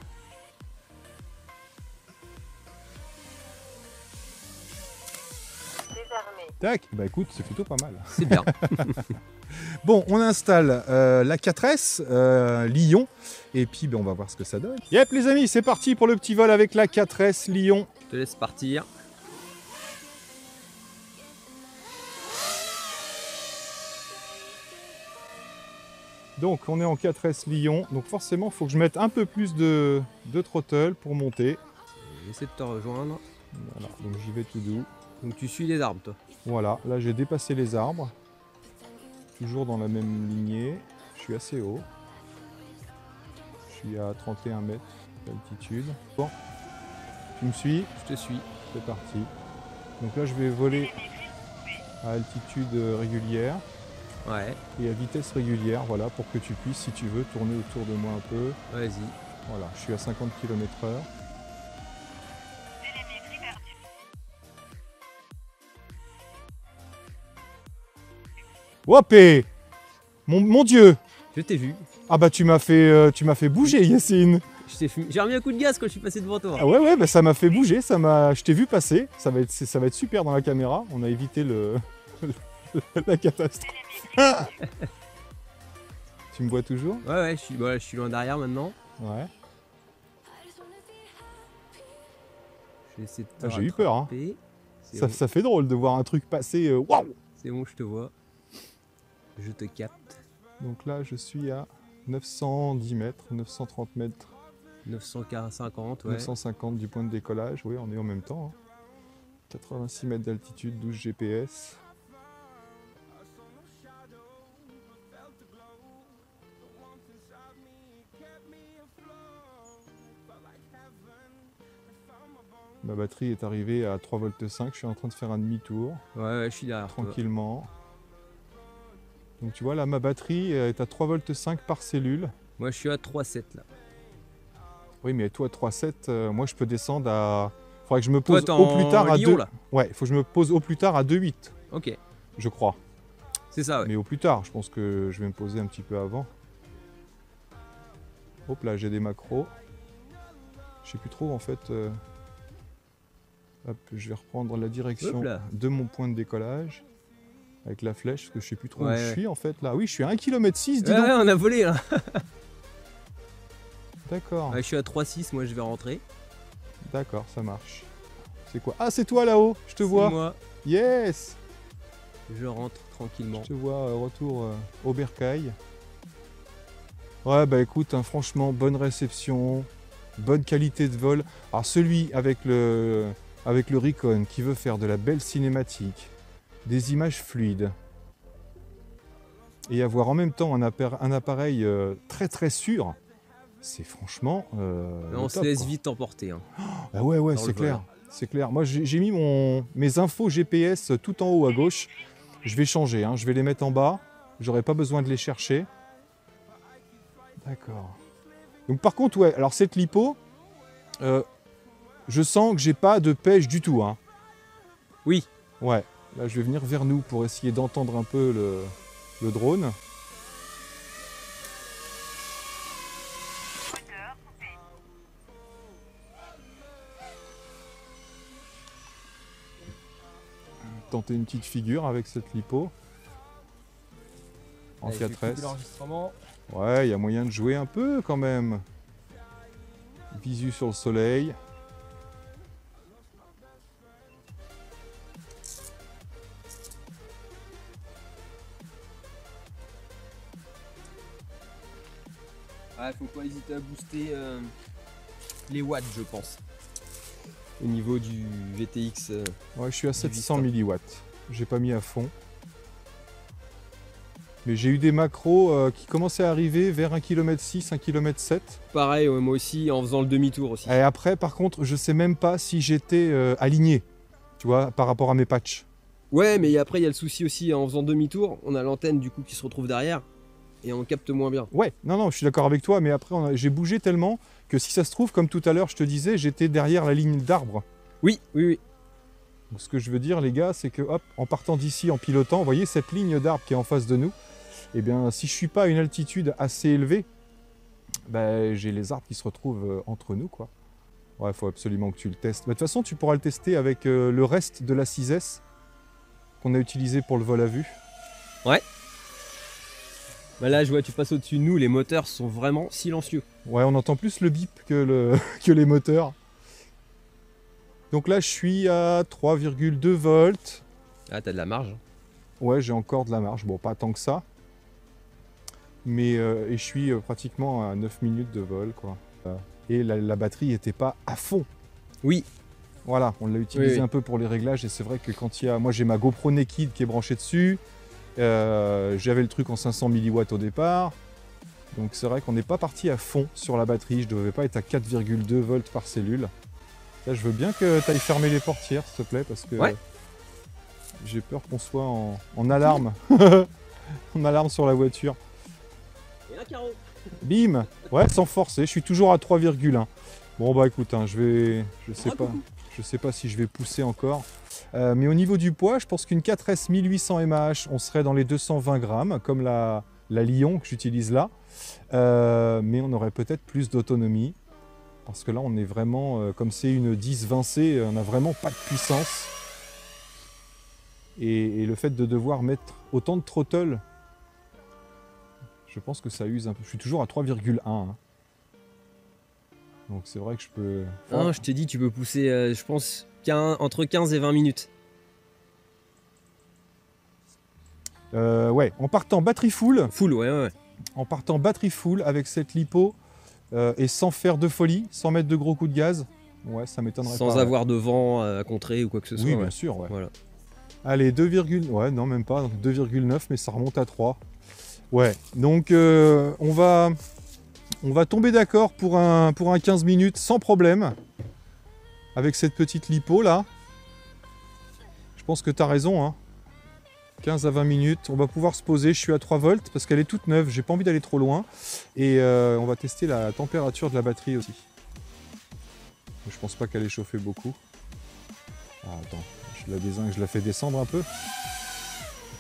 Tac, bah écoute, c'est plutôt pas mal. C'est bien. (laughs) Bon, on installe euh, la 4S euh, Lyon et puis ben, on va voir ce que ça donne. Yep les amis, c'est parti pour le petit vol avec la 4S Lyon. Je te laisse partir. Donc on est en 4S Lyon, donc forcément il faut que je mette un peu plus de, de throttle pour monter. J'essaie de te rejoindre. Voilà, donc j'y vais tout doux. Donc tu suis les arbres, toi. Voilà, là j'ai dépassé les arbres. Toujours dans la même lignée. Je suis assez haut. Je suis à 31 mètres d'altitude. Bon, tu me suis? Je te suis. C'est parti. Donc là, je vais voler à altitude régulière Ouais, et à vitesse régulière, voilà, pour que tu puisses, si tu veux, tourner autour de moi un peu. vas-y. Voilà, je suis à 50 km/h. Wopé mon, mon Dieu Je t'ai vu. Ah bah tu m'as fait, euh, tu m'as fait bouger, Yacine. J'ai remis un coup de gaz quand je suis passé devant toi. Ah ouais ouais bah ça m'a fait bouger, ça m'a. Je t'ai vu passer, ça va être ça va être super dans la caméra. On a évité le (laughs) la catastrophe. (laughs) tu me vois toujours? Ouais, ouais, je suis, voilà, je suis loin derrière maintenant. Ouais. Je vais essayer de te Ah, j'ai eu peur, hein. Ça, ça fait drôle de voir un truc passer. euh, Waouh c'est bon, je te vois. Je te capte. Donc là je suis à 910 mètres, 930 mètres, 950, ouais. 950 du point de décollage. Oui, on est en même temps. hein. 86 mètres d'altitude, 12 GPS. Ma batterie est arrivée à 3 volts 5. Je suis en train de faire un demi-tour Ouais, ouais, je suis derrière. toi. Donc tu vois là, ma batterie est à 3 volts 5 par cellule. Moi, je suis à 3,7 là. Oui, mais toi 3.7, euh, moi je peux descendre à. Faudrait que je me pose au plus tard à Lyon 2. là. Ouais, il faut que je me pose au plus tard à 2.8, Ok. je crois. C'est ça, ouais. Mais au plus tard, je pense que je vais me poser un petit peu avant. Hop là, j'ai des macros. Je sais plus trop en fait. euh, Hop, je vais reprendre la direction de mon point de décollage. Avec la flèche, parce que je sais plus trop où je suis en fait là. Oui, je suis à 1 km 6, dis Ouais, donc. ouais, on a volé là. (laughs) D'accord, je suis à 3-6, moi je vais rentrer. d'accord, ça marche. C'est quoi? Ah, c'est toi là-haut, je te vois. Moi, Yes je rentre tranquillement. Je te vois, euh, retour euh, au bercail. Ouais, bah écoute, hein, franchement, bonne réception, bonne qualité de vol. Alors celui avec le, avec le Recon qui veut faire de la belle cinématique, des images fluides, et avoir en même temps un, appar- un appareil euh, très très sûr, c'est franchement... euh, on se laisse quoi. vite emporter. hein. Ah ouais, ouais, c'est clair. C'est clair. Moi, j'ai j'ai mis mon, mes infos GPS tout en haut à gauche. Je vais changer. hein. Je vais les mettre en bas. J'aurai pas besoin de les chercher. D'accord. Donc, par contre, ouais. Alors, cette lipo, euh, je sens que j'ai pas de pêche du tout. Hein. Oui. Ouais. Là, je vais venir vers nous pour essayer d'entendre un peu le, le drone. Tenter une petite figure avec cette lipo. En Allez, je vais couper 4S. l'enregistrement. Ouais, il y a moyen de jouer un peu quand même. Visu sur le soleil. Faut pas hésiter à booster euh, les watts, je pense. Au niveau du VTX. euh, Ouais, je suis à Du 700 Vista. milliwatts. J'ai pas mis à fond. Mais j'ai eu des macros euh, qui commençaient à arriver vers 1 km 6, 1 km 7. Pareil, ouais, moi aussi, en faisant le demi-tour aussi. Et après, par contre, je sais même pas si j'étais aligné, tu vois, par rapport à mes patchs. Ouais, mais après, il y a le souci aussi, en faisant demi-tour, on a l'antenne du coup qui se retrouve derrière et on capte moins bien. Ouais, non, non, je suis d'accord avec toi, mais après, a- j'ai bougé tellement que si ça se trouve, comme tout à l'heure, je te disais, j'étais derrière la ligne d'arbre. Oui, oui, oui. Donc, ce que je veux dire, les gars, c'est que, hop, en partant d'ici, en pilotant, vous voyez cette ligne d'arbre qui est en face de nous Eh bien, si je suis pas à une altitude assez élevée, ben, j'ai les arbres qui se retrouvent euh, entre nous, quoi. Ouais, il faut absolument que tu le testes. Bah, De toute façon, tu pourras le tester avec euh, le reste de la 6S qu'on a utilisé pour le vol à vue. Bah là, je vois, tu passes au-dessus de nous, les moteurs sont vraiment silencieux. Ouais, on entend plus le bip que, le, (laughs) que les moteurs. Donc là, je suis à 3,2 volts. Ah, t'as de la marge. Ouais, j'ai encore de la marge. Bon, pas tant que ça. Mais euh, et je suis euh, pratiquement à 9 minutes de vol, quoi. Euh, Et la, la batterie n'était pas à fond. Oui. Voilà, on l'a utilisé Oui, oui. un peu pour les réglages. Et c'est vrai que quand il y a. Moi, j'ai ma GoPro Naked qui est branchée dessus. Euh, J'avais le truc en 500 mW au départ. Donc c'est vrai qu'on n'est pas parti à fond sur la batterie. Je ne devais pas être à 4,2 volts par cellule. Là, je veux bien que tu ailles fermer les portières, s'il te plaît, parce que Ouais. j'ai peur qu'on soit en, en alarme. (laughs) en alarme sur la voiture. Et un carreau. Bim Ouais, sans forcer, je suis toujours à 3,1. Bon bah écoute, hein, je vais... Je sais pas. Je sais pas si je vais pousser encore. Euh, mais au niveau du poids, je pense qu'une 4S 1800 mAh, on serait dans les 220 grammes, comme la, la Lion que j'utilise là. Euh, mais on aurait peut-être plus d'autonomie. Parce que là, on est vraiment, euh, comme c'est une 10-20C, on n'a vraiment pas de puissance. Et, le fait de devoir mettre autant de throttle, je pense que ça use un peu. Je suis toujours à 3,1. hein. Donc c'est vrai que je peux... Hein, je t'ai dit, tu peux pousser, je pense, 15 entre 15 et 20 minutes. Euh, ouais, en partant batterie full, Full, ouais, en partant batterie full avec cette lipo euh, et sans faire de folie, sans mettre de gros coups de gaz, ouais, ça m'étonnerait pas. Sans ouais. avoir de vent à contrer ou quoi que ce soit. Oui, ouais. bien sûr, ouais. Voilà. Allez, 2, virgule- ouais, non, même pas, donc 2,9, mais ça remonte à 3. Ouais, donc euh, on, va, on va tomber d'accord pour un, pour un 15 minutes sans problème avec cette petite lipo là. Je pense que tu as raison, hein. 15 à 20 minutes, on va pouvoir se poser. Je suis à 3 volts parce qu'elle est toute neuve, j'ai pas envie d'aller trop loin. Et euh, on va tester la température de la batterie aussi. Je pense pas qu'elle ait chauffé beaucoup. Ah, attends, je la désingue, je la fais descendre un peu.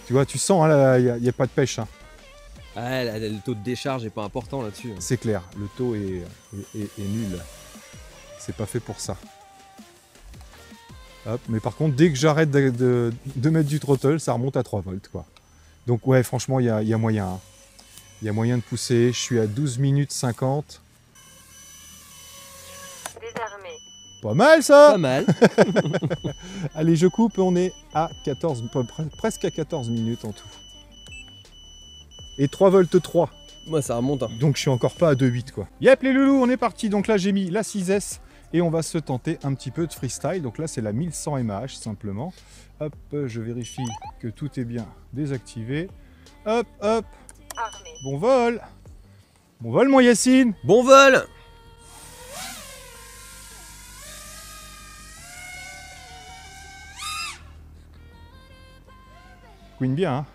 Tu vois, tu sens, hein, il n'y a, pas de pêche. hein. Ah, là, le taux de décharge est pas important là-dessus. C'est clair, le taux est, est- est- est nul. C'est pas fait pour ça. Hop, mais par contre, dès que j'arrête de, de- de mettre du throttle, ça remonte à 3 volts. Quoi. Donc ouais, franchement, il y a, il y a moyen. hein. Il y a moyen de pousser. Je suis à 12 minutes 50. Désarmé. Pas mal ça Pas mal. (laughs) Allez, je coupe, on est à 14, pre- pre- presque à 14 minutes en tout. Et 3 volts 3. Moi, ça remonte. hein. Donc je suis encore pas à 2.8 quoi. Yep les loulous, on est parti. Donc là j'ai mis la 6S et on va se tenter un petit peu de freestyle. Donc là c'est la 1100 mAh simplement. Hop, je vérifie que tout est bien désactivé. Hop, hop, Armé. bon vol. Bon vol mon Yacine. Bon vol Queen bien hein.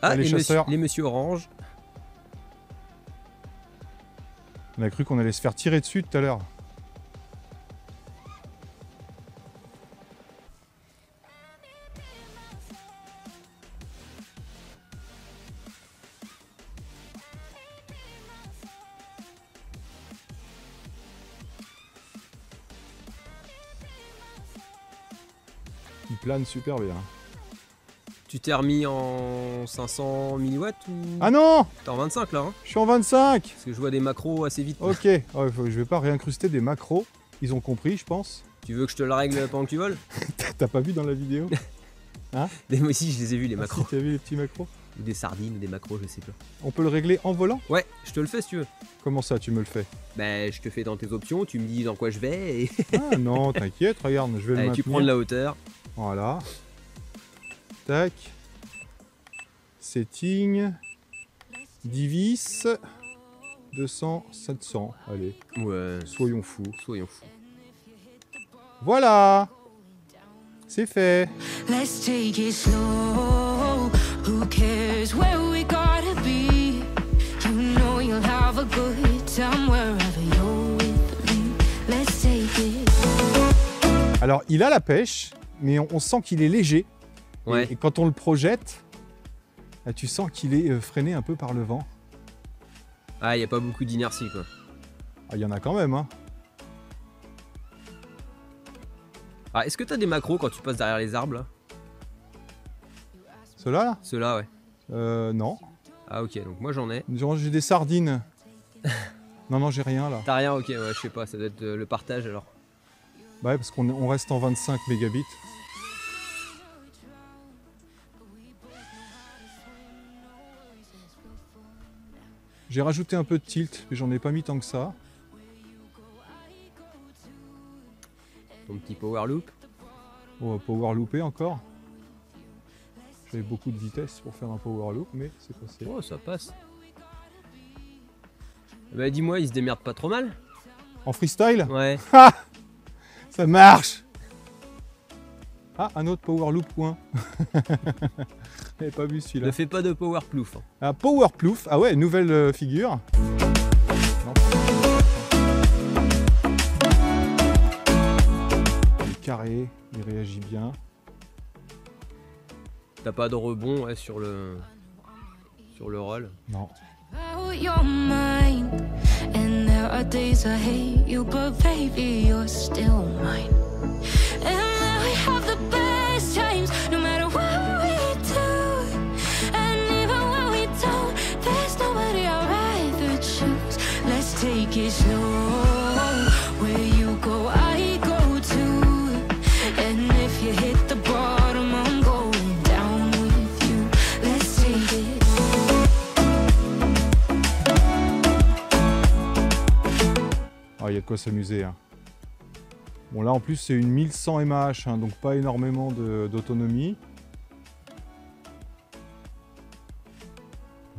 Ah, Ah, les les, monsieur, chasseurs. les monsieur orange. On a cru qu'on allait se faire tirer dessus tout à l'heure. Super bien. Tu t'es remis en 500 milliwatts ou? Ah non t'es en 25 là hein Je suis en 25 Parce que je vois des macros assez vite. Ok, oh, je vais pas réincruster des macros. Ils ont compris, je pense. Tu veux que je te le règle pendant que tu voles? (laughs) T'as pas vu dans la vidéo? (laughs) Des- Moi aussi, je les ai vus les Ah, macros. si, T'as vu les petits macros? Ou des sardines ou des macros, je sais pas. On peut le régler en volant? Ouais, je te le fais si tu veux. Comment ça, tu me le fais? Bah, je te fais dans tes options, tu me dis dans quoi je vais et Ah non, (laughs) t'inquiète, regarde, je vais le Allez, tu maintenir. prends de la hauteur. Voilà. Tac. Setting. Divis. 200, 700. Allez, Ouais, soyons fous. soyons fous. Voilà C'est fait Let's take it slow. Who cares where we gotta be? You know you'll have a good time wherever you're with me. Let's take it. Alors, il a la pêche, mais on, on sent qu'il est léger. Et- Ouais. Et, quand on le projette, là, tu sens qu'il est euh, freiné un peu par le vent. Ah, y a pas beaucoup d'inertie quoi. Ah, il y en a quand même, hein. Ah, est-ce que t'as des macros quand tu passes derrière les arbres là? Ceux-là, là? Ceux-là, ouais. Euh, non. Ah, ok, donc moi j'en ai. J'ai des sardines. (laughs) non, non, j'ai rien, là. T'as rien, ok, ouais, je sais pas, ça doit être euh, le partage alors. Bah ouais, parce qu'on on reste en 25 mégabits. J'ai rajouté un peu de tilt, mais j'en ai pas mis tant que ça. Ton petit power loop. On va power looper encore. J'avais beaucoup de vitesse pour faire un power loop, mais c'est passé. Oh, ça passe. Bah, dis-moi, il se démerde pas trop mal En freestyle, Ouais. (laughs) ça marche Ah, un autre power loop point. (laughs) J'avais pas vu celui-là. Ne fais pas de power plouf. hein. Un power plouf. Ah ouais, nouvelle euh, figure. Non. Il est carré, il réagit bien. T'as pas de rebond ouais, sur le. Sur le roll? Non. There are days I hate you, but baby, you're still mine. And now we have the best times, no matter what quoi s'amuser. hein. Bon, là en plus, c'est une 1100 mAh, hein, donc pas énormément de- d'autonomie.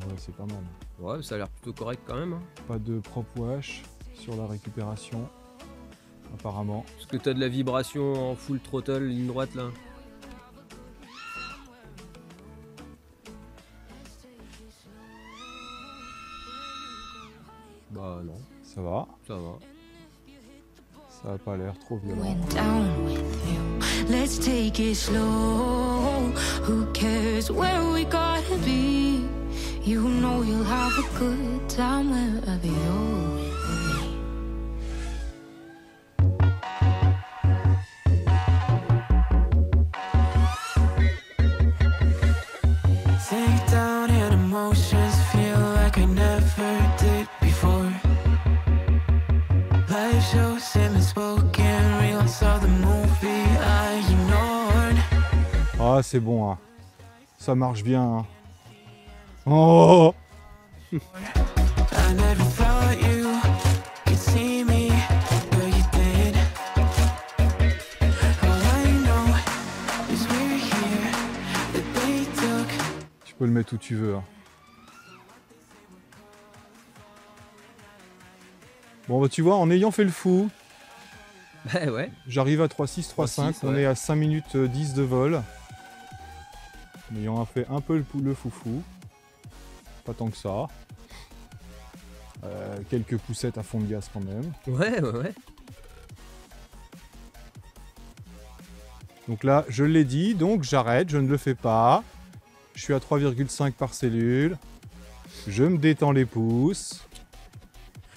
Ouais, c'est pas mal. Ouais, ça a l'air plutôt correct quand même. hein. Pas de prop wash sur la récupération, apparemment. Parce que t'as de la vibration en full throttle, ligne droite là? Bah non, Ça va. ça va. Ça a pas l'air trop violent. Let's take it slow. Who cares where we gotta be? You know you'll have a good time wherever you're Ah, c'est bon, hein. ça marche bien. hein. Oh. Tu peux le mettre où tu veux. hein. Bon, bah, tu vois, en ayant fait le fou, Bah (laughs) ouais. j'arrive à 3-6, 3-5. 3-6, On ouais. est à 5 minutes euh, 10 de vol. En ayant fait un peu le, foufou. Pas tant que ça. Euh, quelques poussettes à fond de gaz quand même. Ouais, ouais, ouais. Donc là, je l'ai dit, donc j'arrête, je ne le fais pas. Je suis à 3,5 par cellule. Je me détends les pouces.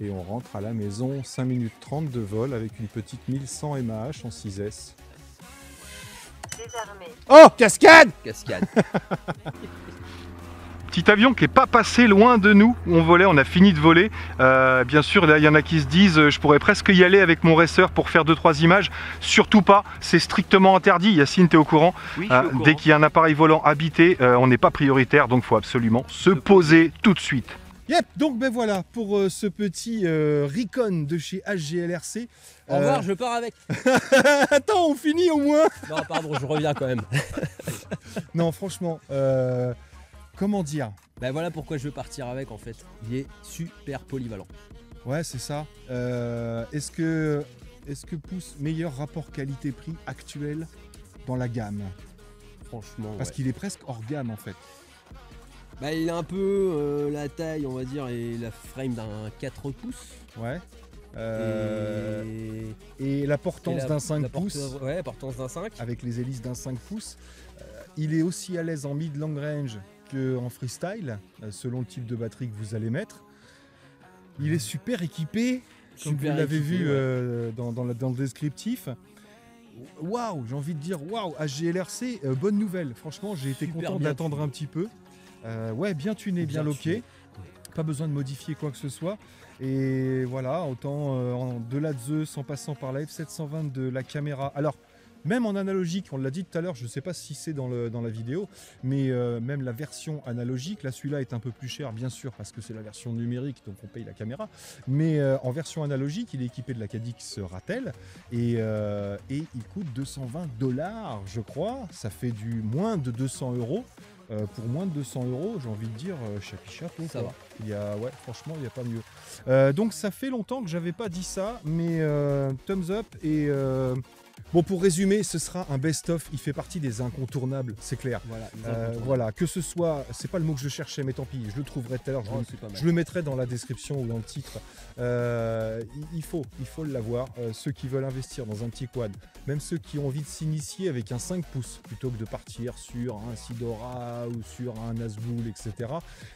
Et on rentre à la maison 5 minutes 30 de vol avec une petite 1100 mAh en 6S. Oh, cascade Cascade. (laughs) Petit avion qui est pas passé loin de nous où on volait, on a fini de voler. Euh, bien sûr, là, il y en a qui se disent euh, je pourrais presque y aller avec mon racer pour faire 2-3 images. Surtout pas, c'est strictement interdit. Yacine, tu es au courant? Oui, je Euh, suis au courant. Dès qu'il y a un appareil volant habité, euh, on n'est pas prioritaire, donc il faut absolument se poser tout de suite. Yep, donc ben voilà pour euh, ce petit euh, Recon de chez HGLRC. Au revoir, je pars avec. (laughs) Attends, on finit au moins Non, pardon, je reviens quand même. (laughs) Non, franchement, euh, comment dire? Bah voilà pourquoi je veux partir avec en fait. Il est super polyvalent. Ouais, c'est ça. Euh, est-ce que est-ce que pousse meilleur rapport qualité-prix actuel dans la gamme? Franchement. Parce ouais. qu'il est presque hors gamme en fait. Bah il a un peu euh, la taille, on va dire, et la frame d'un 4 pouces. Ouais. Euh, Et... et la portance d'un 5 la pouces Ouais, portance d'un 5. avec les hélices d'un 5 pouces. Euh, il est aussi à l'aise en mid-long range qu'en freestyle, euh, selon le type de batterie que vous allez mettre. Il est super équipé, comme Super vous l'avez vu ouais. euh, dans, dans la- dans le descriptif. Waouh, j'ai envie de dire waouh, HGLRC, euh, bonne nouvelle. Franchement, j'ai été Super content d'attendre un petit peu. Euh, ouais, bien tuné, bien, Bien loqué. Pas besoin de modifier quoi que ce soit. Et voilà, autant euh, en, de la Zeus en passant par la F720 de la caméra. Alors, même en analogique, on l'a dit tout à l'heure, je ne sais pas si c'est dans, la vidéo, mais euh, même la version analogique, là celui-là est un peu plus cher bien sûr parce que c'est la version numérique donc on paye la caméra, mais euh, en version analogique il est équipé de la Cadix Ratel et, euh, et il coûte 220 dollars je crois, ça fait du moins de 200 euros. Euh, pour moins de 200 euros, j'ai envie de dire euh, chapeau chapeau. Ça quoi. va. Il y a, ouais, franchement, il n'y a pas mieux. Euh, donc ça fait longtemps que j'avais pas dit ça, mais thumbs up et euh, bon pour résumer, ce sera un best-of. Il fait partie des incontournables, c'est clair. Voilà, Euh, voilà, que ce soit, c'est pas le mot que je cherchais, mais tant pis, je le trouverai tout à l'heure. Je, Oh, le- je mettrai dans la description ou dans le titre. Euh, il- faut, il faut l'avoir. Euh, ceux qui veulent investir dans un petit quad, même ceux qui ont envie de s'initier avec un 5 pouces plutôt que de partir sur un Sidora ou sur un Nazgul, etc.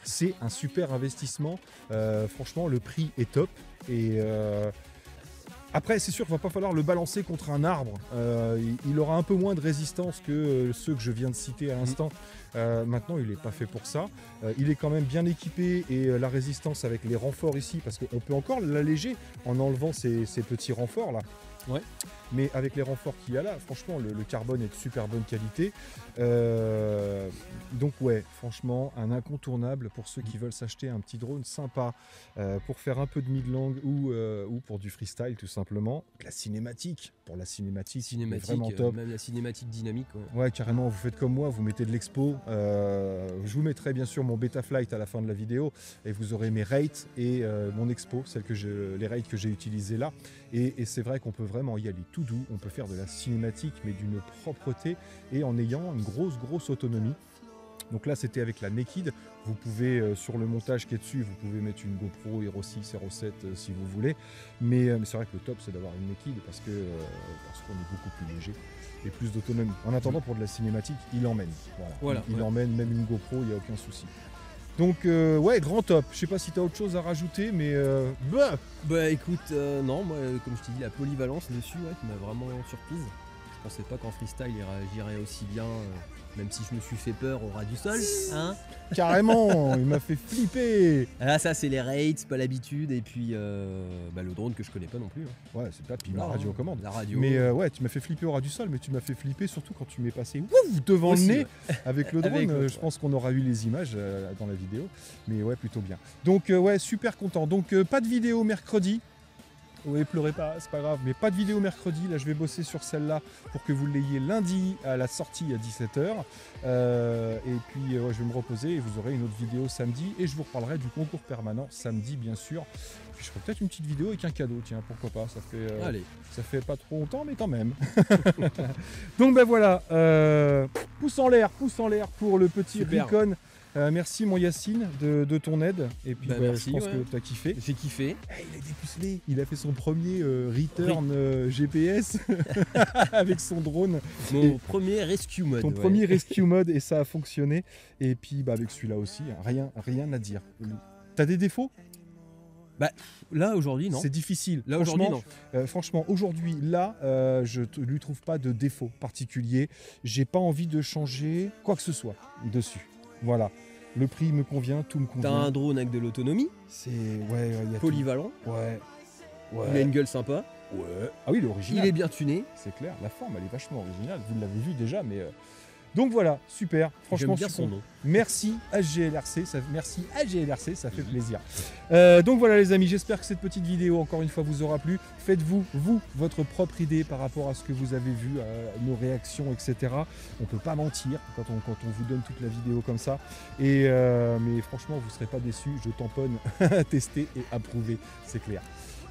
C'est un super investissement. Franchement, le prix est top et après, c'est sûr qu'il va pas falloir le balancer contre un arbre. Euh, il, il aura un peu moins de résistance que euh, ceux que je viens de citer à l'instant. Euh, maintenant, il n'est pas fait pour ça. Euh, il est quand même bien équipé et la résistance avec les renforts ici, parce qu'on peut encore l'alléger en enlevant ces, ces petits renforts là. Ouais. Mais avec les renforts qu'il y a là, franchement, le, le carbone est de super bonne qualité. Euh, donc ouais, franchement, un incontournable pour ceux qui veulent s'acheter un petit drone sympa euh, pour faire un peu de mid-lang ou, euh, ou pour du freestyle tout simplement. La cinématique, pour la cinématique, Cinématique, vraiment top. même la cinématique dynamique. ouais. Ouais, carrément, vous faites comme moi, vous mettez de l'expo. Je vous mettrai bien sûr mon beta flight à la fin de la vidéo et vous aurez mes rates et mon expo, celle que je, les rates que j'ai utilisées là. Et, et c'est vrai qu'on peut vraiment y aller tout doux, on peut faire de la cinématique mais d'une propreté et en ayant une grosse, grosse autonomie. Donc là, c'était avec la Naked. Vous pouvez, euh, sur le montage qui est dessus, vous pouvez mettre une GoPro Hero 6, Hero 7 euh, si vous voulez. Mais, euh, mais c'est vrai que le top, c'est d'avoir une Naked parce que parce qu'on est beaucoup plus léger et plus d'autonomie. En attendant, pour de la cinématique, il emmène. Voilà. Voilà, il, il ouais. emmène même une GoPro, il n'y a aucun souci. Donc, euh, ouais, grand top. Je sais pas si tu as autre chose à rajouter, mais euh, bah, Bah écoute, euh, non, moi, comme je t'ai dit, la polyvalence dessus, ouais, qui m'a vraiment surprise. Je pensais pas qu'en freestyle il réagirait aussi bien, euh, même si je me suis fait peur au ras du sol. Hein carrément, (laughs) il m'a fait flipper. ah, ça, c'est les raids, c'est pas l'habitude, et puis euh, bah, le drone que je connais pas non plus. hein. Ouais, c'est pas puis la radio commande. La radio. Mais euh, ouais, tu m'as fait flipper au ras du sol, mais tu m'as fait flipper surtout quand tu m'es passé ouf, devant Aussi, le nez ouais. (laughs) avec le drone. Avec le- je pense qu'on aura eu les images dans la vidéo, mais ouais, plutôt bien. Donc ouais, super content. Donc pas de vidéo mercredi. Oui, pleurez pas, c'est pas grave, mais pas de vidéo mercredi. Là, je vais bosser sur celle-là pour que vous l'ayez lundi à la sortie à 17h. Euh, et puis, euh, ouais, je vais me reposer et vous aurez une autre vidéo samedi. Et je vous reparlerai du concours permanent samedi, bien sûr. Puis je ferai peut-être une petite vidéo avec un cadeau, tiens, pourquoi pas. Ça fait, euh, Allez, ça fait pas trop longtemps, mais quand même. (laughs) Donc ben voilà, euh, pouce en l'air, pouce en l'air pour le petit Super. Recon. Euh, merci mon Yacine de, de ton aide. Et puis Bah, bah, merci, je pense ouais. que tu as kiffé. j'ai kiffé. Eh, il a dépucelé, il a fait son premier euh, return euh, GPS (laughs) (laughs) avec son drone, Mon Et- premier rescue mode. ton ouais. premier (laughs) rescue mode et ça a fonctionné. Et puis bah, avec celui-là aussi, hein, rien, rien à dire. T'as des défauts? Là, aujourd'hui, non. C'est difficile. Là, aujourd'hui, Franchement, non. Euh, franchement, aujourd'hui, là, euh, je ne lui trouve pas de défaut particulier. J'ai pas envie de changer quoi que ce soit dessus. Voilà. Le prix me convient, tout me T'as un convient. drone avec de l'autonomie, C'est. Ouais, ouais, il y a tout. polyvalent, Ouais. il a une gueule sympa, ouais. Ah oui, il l'original. est bien tuné. C'est clair, la forme, elle est vachement originale. Vous l'avez vu déjà, mais. euh, Donc voilà, super. Franchement, bien son nom. Merci HGLRC, ça, merci HGLRC, ça fait plaisir. Euh, donc voilà les amis, j'espère que cette petite vidéo encore une fois vous aura plu. Faites-vous, vous, votre propre idée par rapport à ce que vous avez vu, euh, nos réactions, etc. On peut pas mentir quand on, quand on vous donne toute la vidéo comme ça. Et, euh, mais franchement, vous serez pas déçus, je tamponne, (laughs) tester et approuver, c'est clair.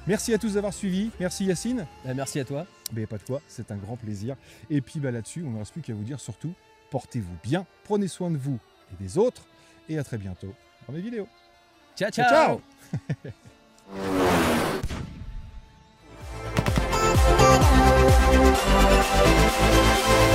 Merci à tous d'avoir suivi, merci Yacine. Bah, merci à toi. Mais pas de quoi, c'est un grand plaisir. Et puis bah, là-dessus, on ne reste plus qu'à vous dire surtout, portez-vous bien, prenez soin de vous et des autres, et à très bientôt dans mes vidéos. ciao. ciao, ciao (laughs)